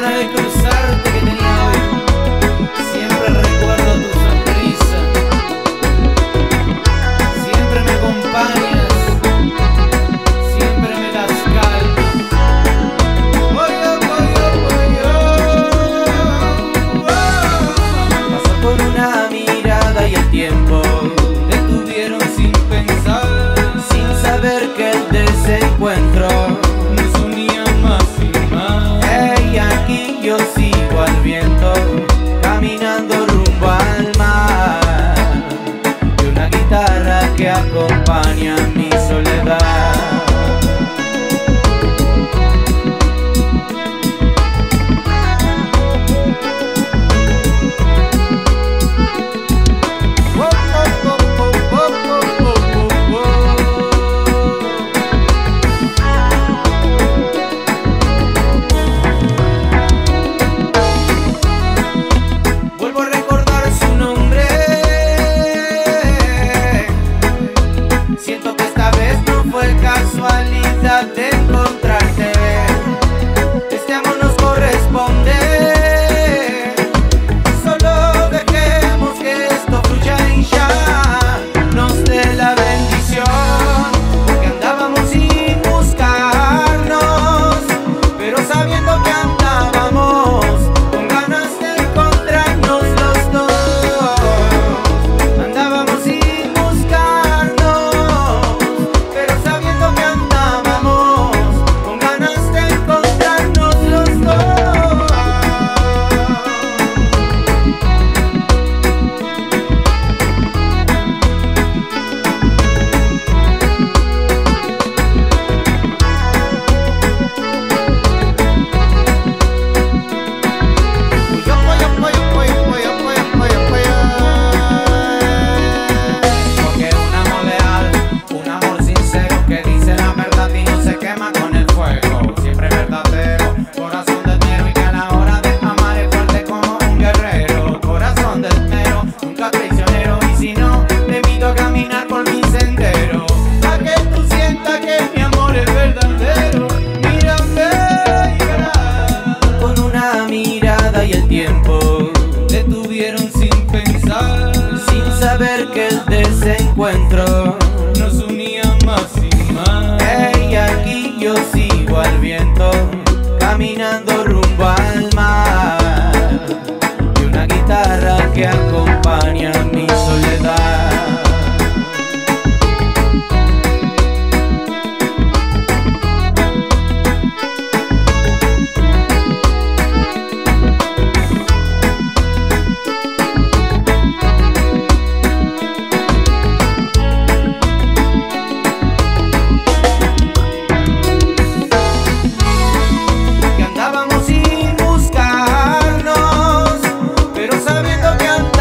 de cruzarte que tenía hoy. Siempre recuerdo tu sonrisa. Siempre me acompañas. Siempre me das calma. Oh, oh, oh, Pasó con una mirada y el tiempo detuvieron sin pensar, sin saber que el desencuentro. acompaña. Y el tiempo. Detuvieron sin pensar, sin saber que el desencuentro again